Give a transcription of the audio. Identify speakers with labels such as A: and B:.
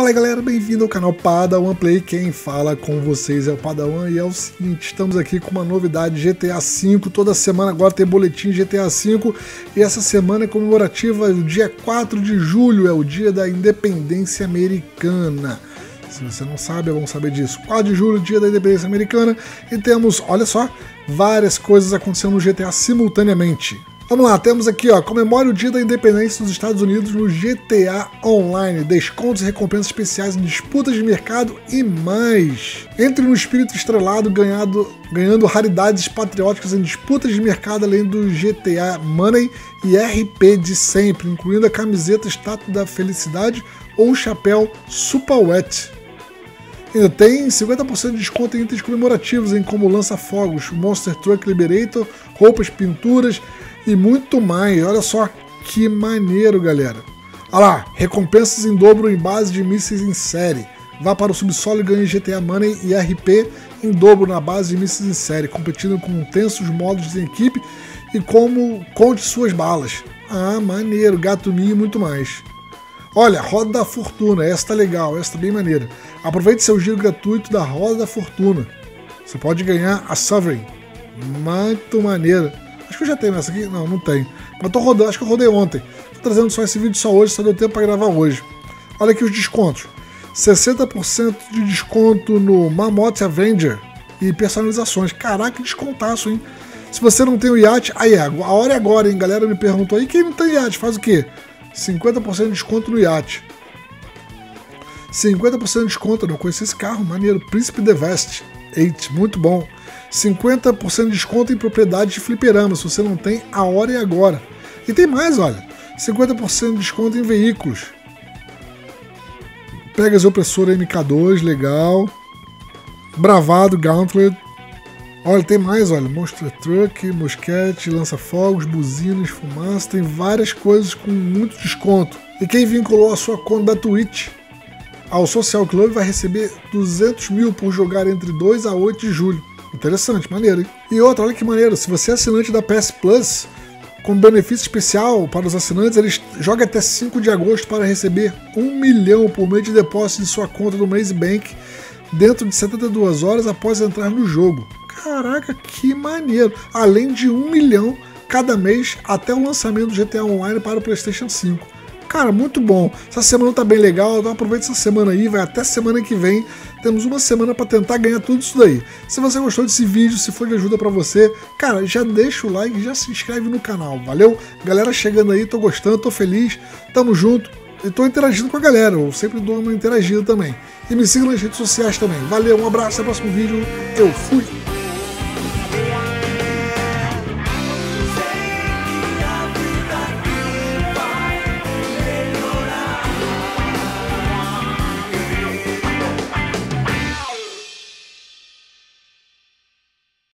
A: Fala aí galera, bem-vindo ao canal Padawan Play, quem fala com vocês é o Padawan e é o seguinte, estamos aqui com uma novidade GTA V, toda semana agora tem boletim GTA V e essa semana é comemorativa, o dia 4 de julho é o dia da independência americana. Se você não sabe, é bom saber disso. 4 de julho, dia da independência americana, e temos, olha só, várias coisas acontecendo no GTA simultaneamente. Vamos lá, temos aqui, ó, comemore o dia da independência dos Estados Unidos no GTA Online, descontos e recompensas especiais em disputas de mercado e mais. Entre no espírito estrelado ganhado, ganhando raridades patrióticas em disputas de mercado além do GTA Money e RP de sempre, incluindo a camiseta Estátua da Felicidade ou o chapéu Super Wet. Ainda tem 50% de desconto em itens comemorativos, em como lança-fogos, Monster Truck Liberator, roupas, pinturas e muito mais. Olha só que maneiro, galera. Olha lá, recompensas em dobro em base de mísseis em série. Vá para o subsolo e ganhe GTA Money e RP em dobro na base de mísseis em série, competindo com tensos modos de equipe e como conte suas balas. Ah, maneiro, gato minho e muito mais. Olha, Roda da Fortuna, essa tá legal, essa tá bem maneira. Aproveite seu giro gratuito da Roda da Fortuna. Você pode ganhar a Sovereign. Muito maneira. Acho que eu já tenho essa aqui. Não, não tem. Mas tô rodando, acho que eu rodei ontem. Tô trazendo só esse vídeo só hoje, só deu tempo para gravar hoje. Olha aqui os descontos. 60% de desconto no Mammoth Avenger e personalizações. Caraca, que descontaço, hein? Se você não tem o iate, aí é, a hora é agora, hein? Galera me perguntou aí, quem não tem iate faz o quê? 50% de desconto no iate. 50% de desconto, não conheci esse carro, maneiro. Príncipe The Vest 8, muito bom. 50% de desconto em propriedade de fliperama, se você não tem, a hora e agora. E tem mais, olha, 50% de desconto em veículos. Pegas opressora MK2, legal. Bravado, Gauntlet. Olha, tem mais, olha, Monster Truck, Mosquete, lança-fogos, buzinas, fumaça, tem várias coisas com muito desconto. E quem vinculou a sua conta da Twitch ao Social Club vai receber 200 mil por jogar entre 2 a 8 de julho. Interessante, maneiro, hein? E outra, olha que maneiro, se você é assinante da PS Plus, com benefício especial para os assinantes, eles jogam até 5 de agosto para receber 1 milhão por mês de depósito em sua conta do Maze Bank dentro de 72 horas após entrar no jogo. Caraca, que maneiro! Além de 1 milhão cada mês até o lançamento do GTA Online para o PlayStation 5. Cara, muito bom. Essa semana tá bem legal, então aproveita essa semana aí, vai até semana que vem. Temos uma semana para tentar ganhar tudo isso daí. Se você gostou desse vídeo, se for de ajuda para você, cara, já deixa o like, já se inscreve no canal, valeu? Galera chegando aí, tô gostando, tô feliz, tamo junto. E tô interagindo com a galera, eu sempre dou uma interagida também. E me siga nas redes sociais também. Valeu, um abraço, até o próximo vídeo. Eu fui!